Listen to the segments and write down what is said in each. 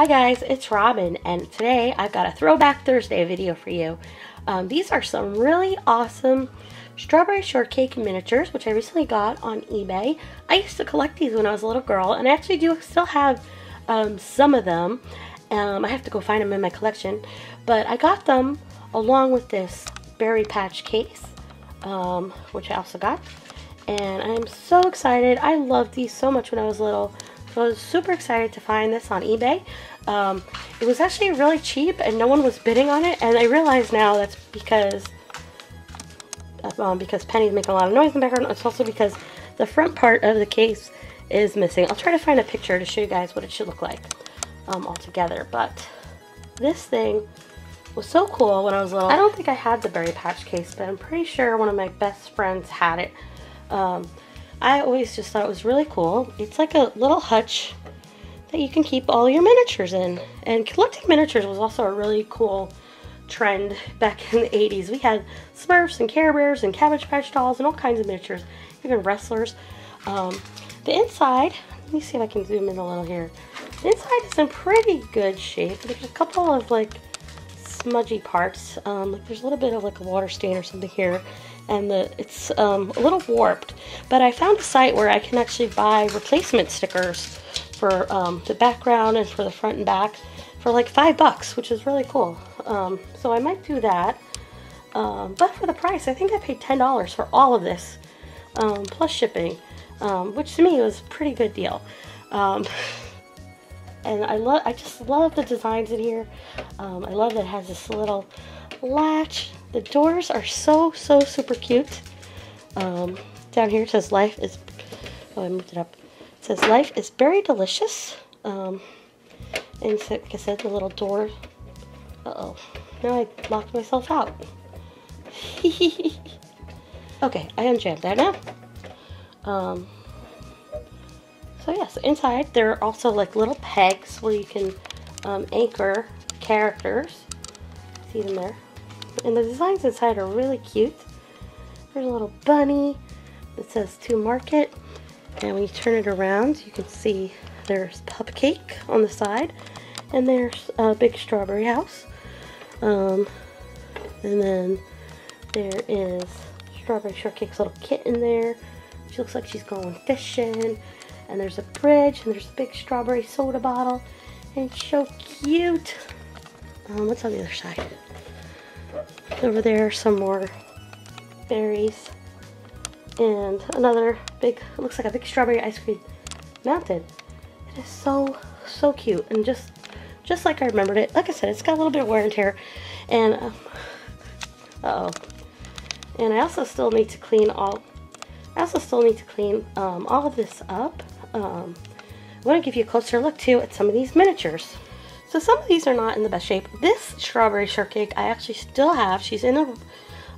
Hi guys, it's Robin, and today I've got a Throwback Thursday video for you. Um, these are some really awesome strawberry shortcake miniatures, which I recently got on eBay. I used to collect these when I was a little girl, and I actually do still have um, some of them. Um, I have to go find them in my collection, but I got them along with this berry patch case, um, which I also got. And I am so excited. I loved these so much when I was little. So I was super excited to find this on eBay. Um, it was actually really cheap and no one was bidding on it. And I realize now that's because um, because Penny's making a lot of noise in the background. It's also because the front part of the case is missing. I'll try to find a picture to show you guys what it should look like um, all together. But this thing was so cool when I was little. I don't think I had the Berry Patch case, but I'm pretty sure one of my best friends had it. Um, I always just thought it was really cool. It's like a little hutch that you can keep all your miniatures in. And collecting miniatures was also a really cool trend back in the 80s. We had Smurfs and Care Bears and Cabbage Patch Dolls and all kinds of miniatures, even wrestlers. Um, the inside, let me see if I can zoom in a little here. The inside is in pretty good shape. There's a couple of like smudgy parts. Um, like there's a little bit of like a water stain or something here and the, it's um, a little warped. But I found a site where I can actually buy replacement stickers for um, the background and for the front and back for like five bucks, which is really cool. Um, so I might do that. Um, but for the price, I think I paid $10 for all of this, um, plus shipping, um, which to me was a pretty good deal. and I love, I just love the designs in here. I love that it has this little latch the doors are so, so super cute. Um, down here it says life is, oh I moved it up. It says life is very delicious. Um, and so, like I said, the little door, uh-oh, now I locked myself out. okay, I unjammed that now. Um, so yes, inside there are also like little pegs where you can um, anchor characters. See them there? And the designs inside are really cute. There's a little bunny that says to market. And when you turn it around, you can see there's Pupcake on the side. And there's a big strawberry house. Um, and then there is Strawberry Shortcake's little kitten there. She looks like she's going fishing. And there's a bridge, and there's a big strawberry soda bottle. And it's so cute. Um, what's on the other side? Over there, are some more berries. And another big, looks like a big strawberry ice cream mountain. It is so, so cute. And just, just like I remembered it. Like I said, it's got a little bit of wear and tear. And, um, uh oh And I also still need to clean all, I also still need to clean um, all of this up. Um, I want to give you a closer look too at some of these miniatures. So some of these are not in the best shape. This strawberry shortcake I actually still have. She's in a,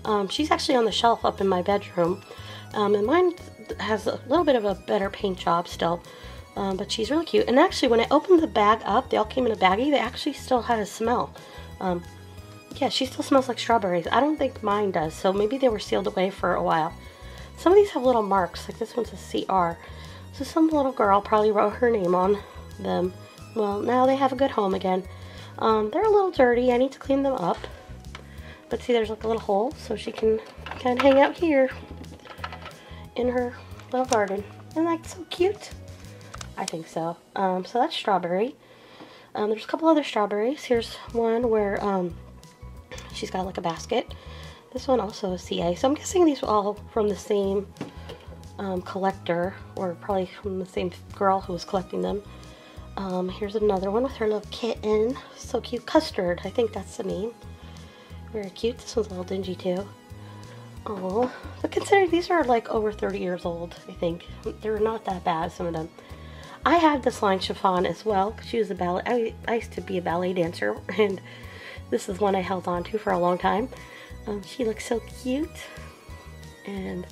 um, she's actually on the shelf up in my bedroom. Um, and mine has a little bit of a better paint job still. Um, but she's really cute. And actually, when I opened the bag up, they all came in a baggie, they actually still had a smell. Um, yeah, she still smells like strawberries. I don't think mine does, so maybe they were sealed away for a while. Some of these have little marks, like this one's a CR. So some little girl probably wrote her name on them. Well, now they have a good home again. Um, they're a little dirty. I need to clean them up. But see, there's like a little hole, so she can kind of hang out here in her little garden. Isn't that so cute? I think so. Um, so that's strawberry. Um, there's a couple other strawberries. Here's one where um, she's got like a basket. This one also is CA. So I'm guessing these are all from the same um, collector, or probably from the same girl who was collecting them. Um, here's another one with her little kitten. So cute. Custard, I think that's the name. Very cute. This one's a little dingy too. Oh, but consider these are like over 30 years old, I think. They're not that bad, some of them. I have this Lime Chiffon as well. She was a ballet. I, I used to be a ballet dancer, and this is one I held on to for a long time. Um, she looks so cute. And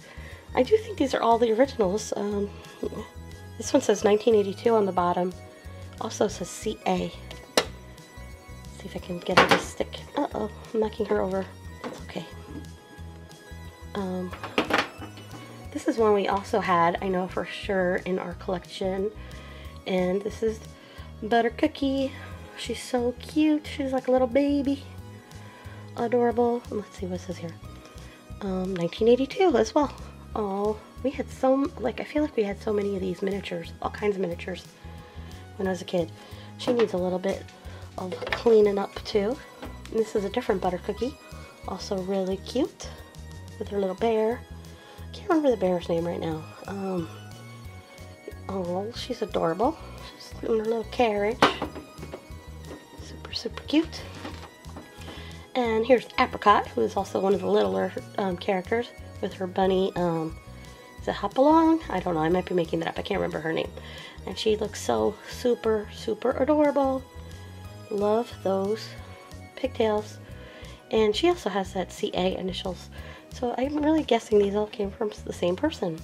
I do think these are all the originals. Um, this one says 1982 on the bottom. Also says CA. See if I can get her to stick. Uh-oh, I'm knocking her over. Um, this is one we also had, I know for sure, in our collection. And this is Butter Cookie. she's so cute. She's like a little baby. Adorable. Let's see what says here. Um, 1982 as well. Oh, we had so, like, I feel like we had so many of these miniatures, all kinds of miniatures when I was a kid. She needs a little bit of cleaning up too. And this is a different butter cookie. Also really cute with her little bear. I can't remember the bear's name right now. Um, oh, she's adorable. She's in her little carriage. Super, super cute. And here's Apricot, who is also one of the littler um, characters with her bunny. Um, is it Hopalong? I don't know. I might be making that up. I can't remember her name. And she looks so super, super adorable. Love those pigtails. And she also has that CA initials. So I'm really guessing these all came from the same person.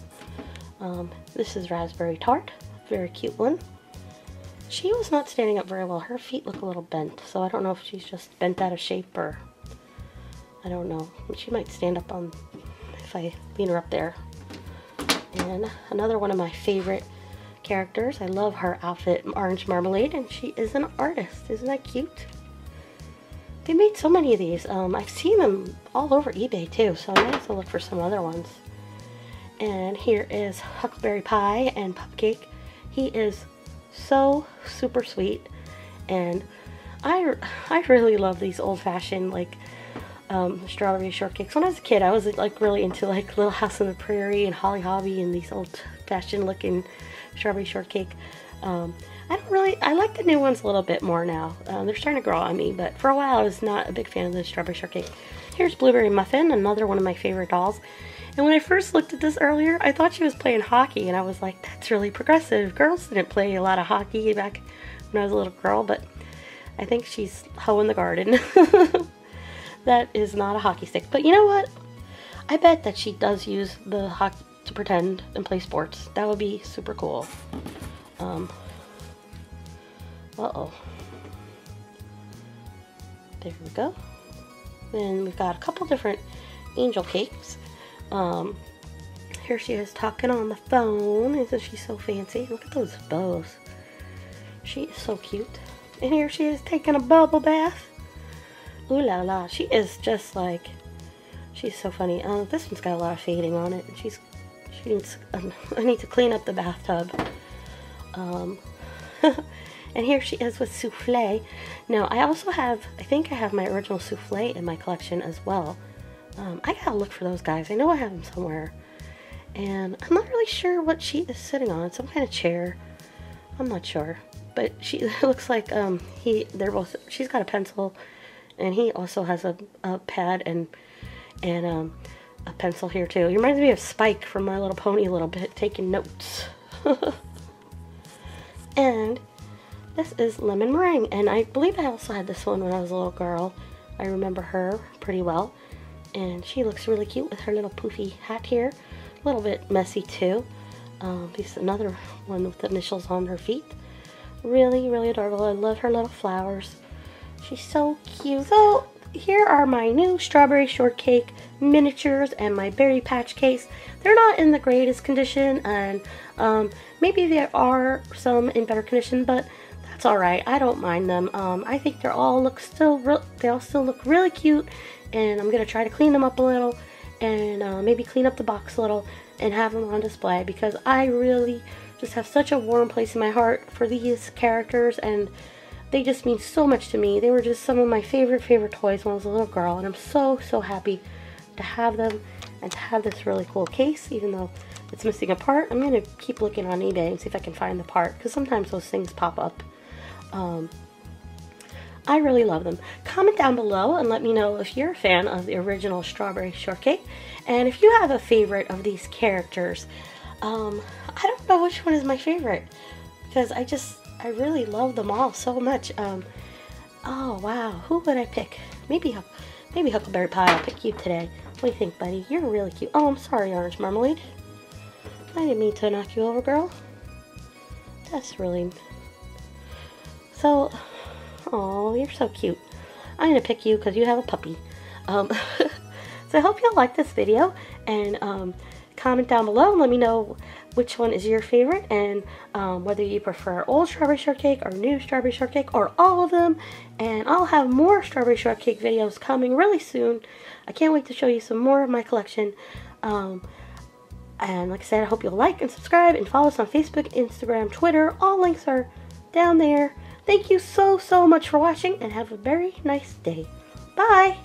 Um, this is Raspberry Tart. Very cute one. She was not standing up very well. Her feet look a little bent, so I don't know if she's just bent out of shape or... I don't know. She might stand up on if I lean her up there. And another one of my favorite characters. I love her outfit, Orange Marmalade, and she is an artist. Isn't that cute? They made so many of these. Um, I've seen them all over eBay too, so I might have to look for some other ones. And here is Huckleberry Pie and Pupcake. He is so super sweet and I, I really love these old-fashioned like um, strawberry shortcakes. When I was a kid I was like really into like Little House on the Prairie and Holly Hobbie and these old-fashioned looking strawberry shortcake. Um, I don't really, I like the new ones a little bit more now. Um, they're starting to grow on me, but for a while I was not a big fan of the strawberry shortcake. Here's Blueberry Muffin, another one of my favorite dolls. And when I first looked at this earlier, I thought she was playing hockey, and I was like, that's really progressive. Girls didn't play a lot of hockey back when I was a little girl, but I think she's hoeing the garden. that is not a hockey stick. But you know what? I bet that she does use the hockey to pretend and play sports. That would be super cool. Um, uh-oh. There we go. Then we've got a couple different angel cakes. Um, here she is talking on the phone. Isn't she so fancy? Look at those bows. She is so cute. And here she is taking a bubble bath. Ooh la la. She is just like, she's so funny. Uh, this one's got a lot of fading on it. She's, she needs, um, I need to clean up the bathtub. Um, and here she is with souffle. Now, I also have, I think I have my original souffle in my collection as well. Um, I gotta look for those guys. I know I have them somewhere. And I'm not really sure what she is sitting on. Some kind of chair. I'm not sure. But she looks like um, he, they're both, she's got a pencil and he also has a, a pad and, and um, a pencil here too. He reminds me of Spike from My Little Pony a little bit, taking notes. and this is Lemon Meringue, and I believe I also had this one when I was a little girl. I remember her pretty well and she looks really cute with her little poofy hat here. A little bit messy too. Um, this another one with the initials on her feet. Really, really adorable. I love her little flowers. She's so cute. So here are my new strawberry shortcake miniatures and my berry patch case. They're not in the greatest condition and um, maybe there are some in better condition, but that's alright. I don't mind them. Um, I think they all look still, they all still look really cute and I'm going to try to clean them up a little and uh, maybe clean up the box a little and have them on display because I really just have such a warm place in my heart for these characters and they just mean so much to me. They were just some of my favorite, favorite toys when I was a little girl and I'm so, so happy to have them and to have this really cool case even though it's missing a part. I'm going to keep looking on eBay and see if I can find the part because sometimes those things pop up. Um, I really love them. Comment down below and let me know if you're a fan of the original Strawberry Shortcake and if you have a favorite of these characters. Um, I don't know which one is my favorite because I just, I really love them all so much. Um, oh, wow. Who would I pick? Maybe, maybe Huckleberry Pie. I'll pick you today. What do you think, buddy? You're really cute. Oh, I'm sorry, Orange Marmalade. I didn't mean to knock you over, girl. That's really... So, Oh, you're so cute. I'm going to pick you because you have a puppy. Um, so I hope you all like this video and um, comment down below and let me know which one is your favorite and um, whether you prefer old strawberry shortcake or new strawberry shortcake or all of them. And I'll have more strawberry shortcake videos coming really soon. I can't wait to show you some more of my collection. Um, and like I said, I hope you'll like and subscribe and follow us on Facebook, Instagram, Twitter. All links are down there. Thank you so, so much for watching and have a very nice day. Bye!